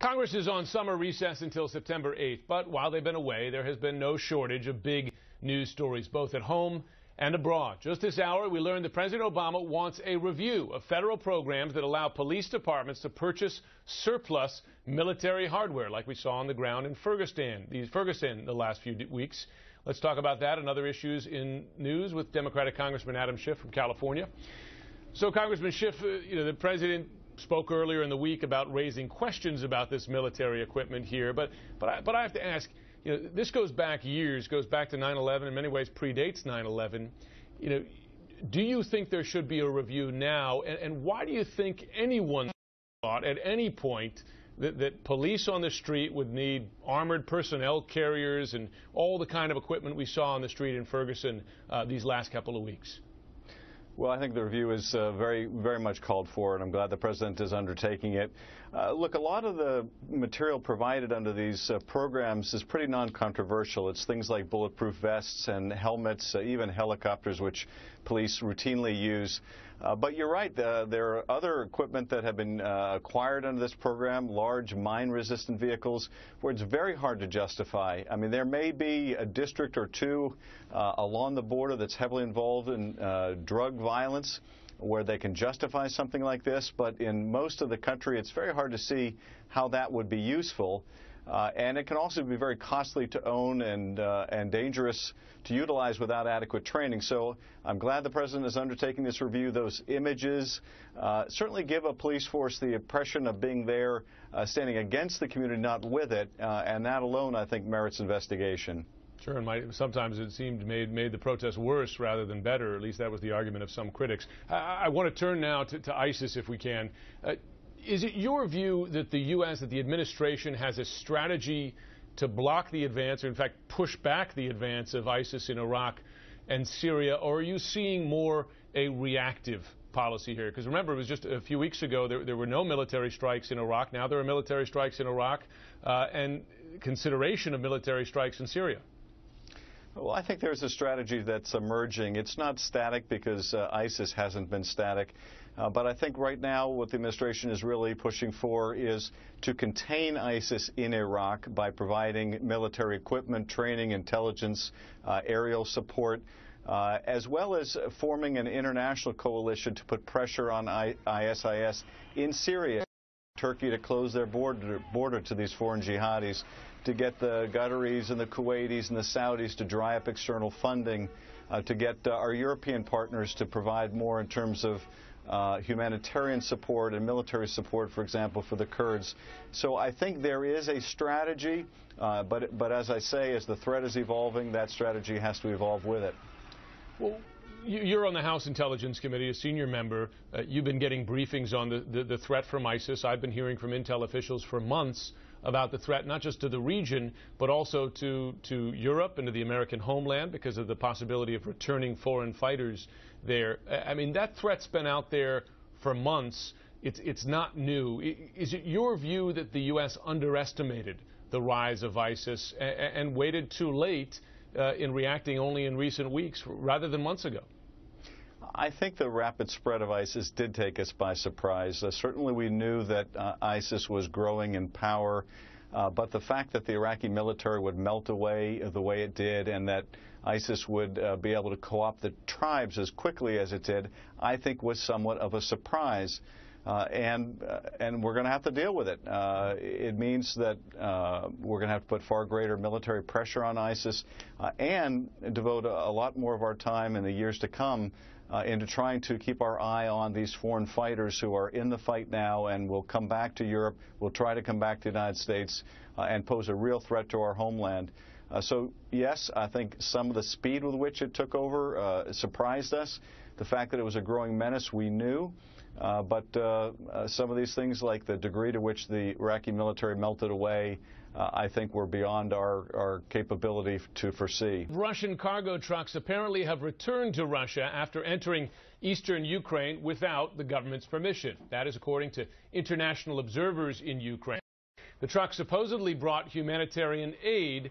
Congress is on summer recess until September 8th, but while they've been away, there has been no shortage of big news stories, both at home and abroad. Just this hour, we learned that President Obama wants a review of federal programs that allow police departments to purchase surplus military hardware, like we saw on the ground in Ferguson, Ferguson the last few weeks. Let's talk about that and other issues in news with Democratic Congressman Adam Schiff from California. So, Congressman Schiff, uh, you know, the president spoke earlier in the week about raising questions about this military equipment here, but but I, but I have to ask, you know, this goes back years, goes back to 9/11, in many ways predates 9/11. You know, do you think there should be a review now, and, and why do you think anyone thought at any point that, that, police on the street would need armored personnel carriers and all the kind of equipment we saw on the street in Ferguson uh, these last couple of weeks? Well, I think the review is uh, very, very much called for, and I'm glad the president is undertaking it. Uh, look, a lot of the material provided under these uh, programs is pretty non-controversial. It's things like bulletproof vests and helmets, uh, even helicopters, which police routinely use. Uh, but you're right, there are other equipment that have been uh, acquired under this program, large mine-resistant vehicles, where it's very hard to justify. I mean, there may be a district or two uh, along the border that's heavily involved in drug violence where they can justify something like this, but in most of the country, it's very hard to see how that would be useful. Uh, and it can also be very costly to own and, uh, and dangerous to utilize without adequate training. So I'm glad the President is undertaking this review. Those images uh, certainly give a police force the impression of being there uh, standing against the community, not with it. Uh, and that alone, I think, merits investigation. Sure, and sometimes it seemed made made the protests worse rather than better. At least that was the argument of some critics. I, I want to turn now to, to ISIS, if we can. Uh, is it your view that the U.S., that the administration has a strategy to block the advance, or in fact push back the advance of ISIS in Iraq and Syria, or are you seeing more a reactive policy here? Because remember, it was just a few weeks ago there, there, were no military strikes in Iraq. Now there are military strikes in Iraq uh, and consideration of military strikes in Syria. Well, I think there's a strategy that's emerging. It's not static because uh, ISIS hasn't been static. Uh, but I think right now what the administration is really pushing for is to contain ISIS in Iraq by providing military equipment, training, intelligence, uh, aerial support. Uh, as well as forming an international coalition to put pressure on I ISIS in Syria. Turkey to close their border, border to these foreign jihadis, to get the Qataris and the Kuwaitis and the Saudis to dry up external funding, uh, to get uh, our European partners to provide more in terms of uh, humanitarian support and military support, for example, for the Kurds. So I think there is a strategy, uh, but, but as I say, as the threat is evolving, that strategy has to evolve with it. Well, you're on the House Intelligence Committee, a senior member. Uh, you've been getting briefings on the, the, the, threat from ISIS. I've been hearing from intel officials for months about the threat, not just to the region, but also to, to Europe and to the American homeland because of the possibility of returning foreign fighters there. I mean, that threat's been out there for months. It's, it's not new. Is it your view that the U.S. underestimated the rise of ISIS and, and waited too late uh, in reacting only in recent weeks rather than months ago? I think the rapid spread of ISIS did take us by surprise. Uh, certainly we knew that uh, ISIS was growing in power, uh, but the fact that the Iraqi military would melt away the way it did and that ISIS would uh, be able to co-opt the tribes as quickly as it did, I think was somewhat of a surprise. Uh, and uh, and we're going to have to deal with it. Uh, it means that uh, we're going to have to put far greater military pressure on ISIS uh, and devote a, a, lot more of our time in the years to come uh, into trying to keep our eye on these foreign fighters who are in the fight now and will come back to Europe, will try to come back to the United States, and pose a real threat to our homeland. so yes, I think some of the speed with which it took over surprised us. The fact that it was a growing menace, we knew. Uh, but uh, uh, some of these things, like the degree to which the Iraqi military melted away, uh, I think were beyond our, our capability to foresee. Russian cargo trucks apparently have returned to Russia after entering eastern Ukraine without the government's permission. That is according to international observers in Ukraine. The trucks supposedly brought humanitarian aid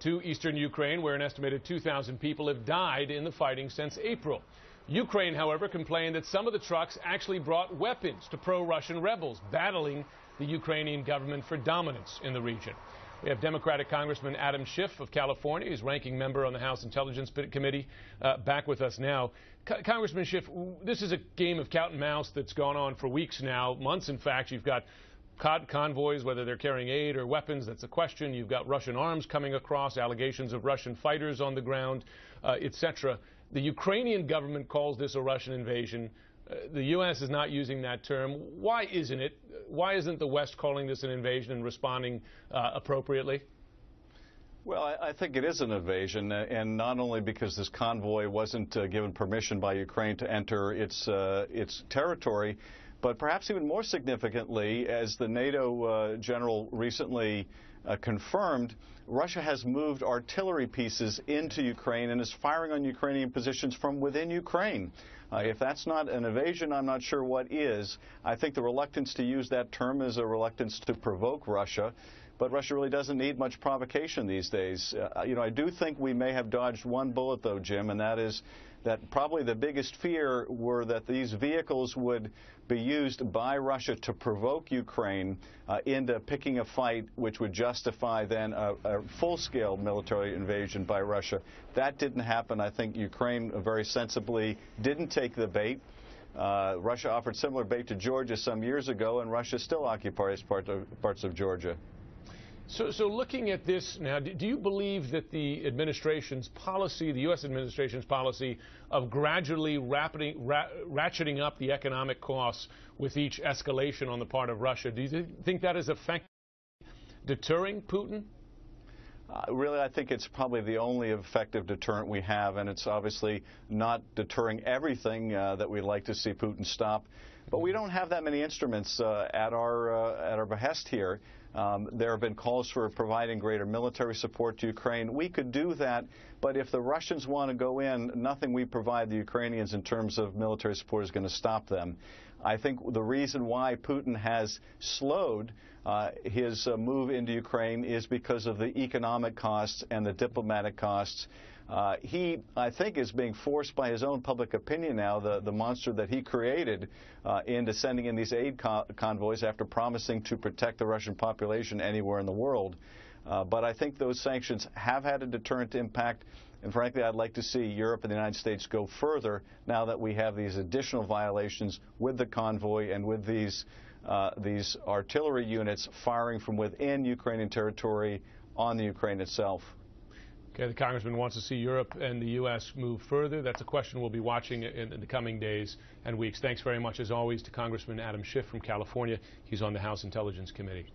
to eastern Ukraine, where an estimated 2,000 people have died in the fighting since April. Ukraine, however, complained that some of the trucks actually brought weapons to pro-Russian rebels battling the Ukrainian government for dominance in the region. We have Democratic Congressman Adam Schiff of California. He's ranking member on the House Intelligence Committee, uh, back with us now. Co Congressman Schiff, this is a game of cat and mouse that's gone on for weeks now, months in fact. You've got convoys, whether they're carrying aid or weapons, that's a question. You've got Russian arms coming across, allegations of Russian fighters on the ground, uh, etc. The Ukrainian government calls this a Russian invasion. Uh, the U.S. is not using that term. Why isn't it? Why isn't the West calling this an invasion and responding uh, appropriately? Well, I, I, think it is an invasion, uh, and not only because this convoy wasn't uh, given permission by Ukraine to enter its uh, its territory, but perhaps even more significantly, as the NATO uh, general recently uh, confirmed, Russia has moved artillery pieces into Ukraine and is firing on Ukrainian positions from within Ukraine. Uh, if that's not an invasion, I'm not sure what is. I think the reluctance to use that term is a reluctance to provoke Russia. But Russia really doesn't need much provocation these days. Uh, you know, I do think we may have dodged one bullet, though, Jim, and that is that probably the biggest fear were that these vehicles would be used by Russia to provoke Ukraine uh, into picking a fight which would justify then a, a full-scale military invasion by Russia. That didn't happen. I think Ukraine very sensibly didn't take the bait. Uh, Russia offered similar bait to Georgia some years ago, and Russia still occupies part of, parts of Georgia. So, so looking at this now, do you believe that the administration's policy, the U.S. administration's policy of gradually rapiding, ra ratcheting up the economic costs with each escalation on the part of Russia, do you think that is effective deterring Putin? Uh, really, I think it's probably the only effective deterrent we have, and it's obviously not deterring everything uh, that we'd like to see Putin stop. But we don't have that many instruments uh, at our uh, at our behest here. Um, there have been calls for providing greater military support to Ukraine. We could do that, but if the Russians want to go in, nothing we provide the Ukrainians in terms of military support is going to stop them. I think the reason why Putin has slowed uh, his uh, move into Ukraine is because of the economic costs and the diplomatic costs. Uh, he, I think, is being forced by his own public opinion now, the, the monster that he created, uh, into sending in these aid co convoys after promising to protect the Russian population anywhere in the world. Uh, but I think those sanctions have had a deterrent impact. And frankly, I'd like to see Europe and the United States go further now that we have these additional violations with the convoy and with these, uh, these artillery units firing from within Ukrainian territory on the Ukraine itself. Okay, the congressman wants to see Europe and the U.S. move further. That's a question we'll be watching in, in, the coming days and weeks. Thanks very much, as always, to Congressman Adam Schiff from California. He's on the House Intelligence Committee.